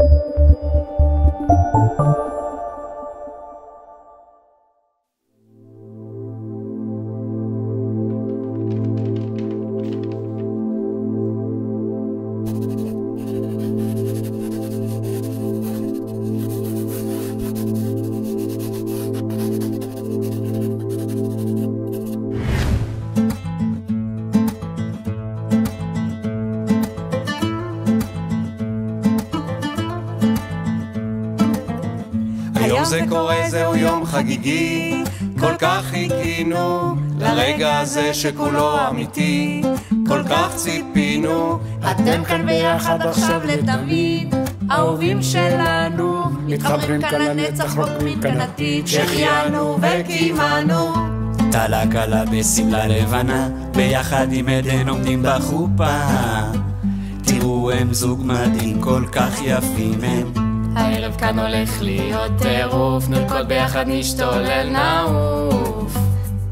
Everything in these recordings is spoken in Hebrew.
you היום זה קורה, זהו יום חגיגי, כל כך חיכינו לרגע הזה שכולו אמיתי, כל כך ציפינו, אתם כאן ביחד עכשיו לתמיד, אהובים שלנו, מתחברים כאן לנצח רוקמים כאן עתיד, שהחיינו וקיימנו. טלה קלה בשמלה לבנה, ביחד עם עדן עומדים בחופה. תראו הם זוג מדהים, כל כך יפים הם. הערב כאן הולך להיות טירוף, נרקוד ביחד נשתולל נעוף.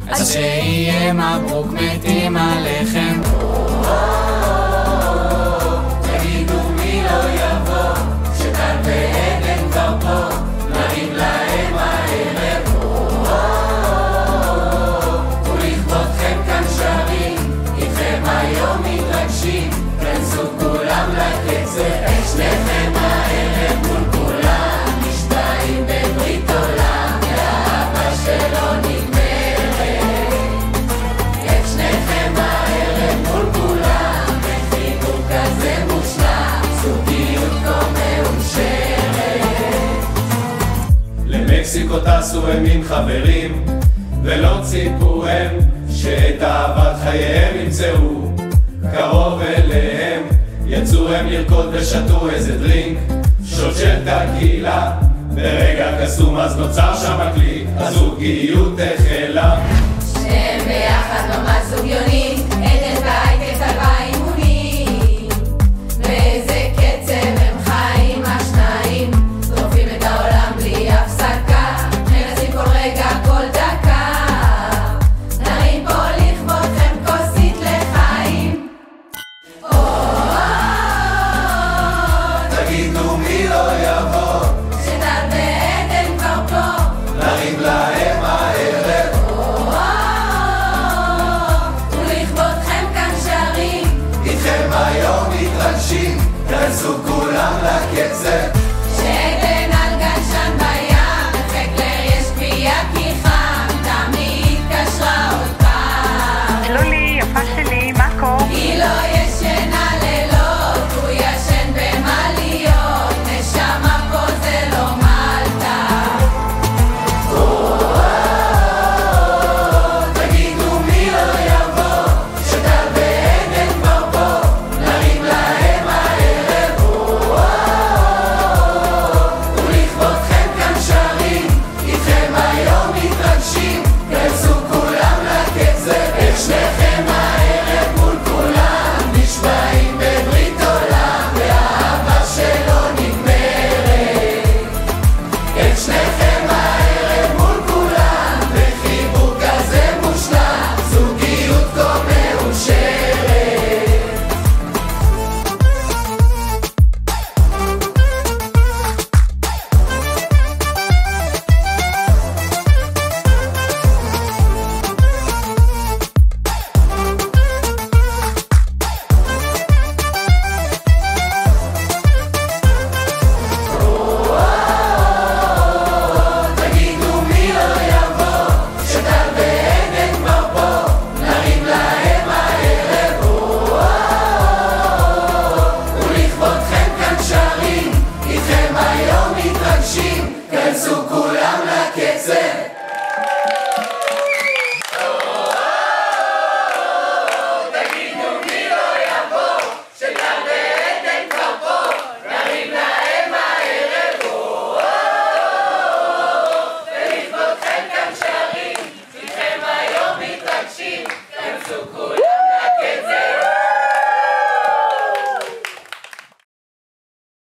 אז שיהיה מברוק מתים עליכם. למקסיקו טסו הם עם חברים, ולא ציפו הם שאת אהבת חייהם ימצאו קרוב אליהם. יצאו הם לרקוד ושתו איזה דרינק, שוט של טקילה. ברגע קסום אז נוצר שם הקליק, הזוגיות החלה.